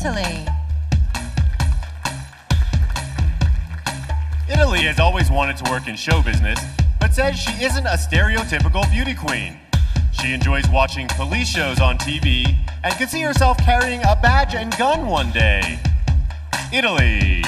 Italy. Italy has always wanted to work in show business, but says she isn't a stereotypical beauty queen. She enjoys watching police shows on TV and could see herself carrying a badge and gun one day. Italy.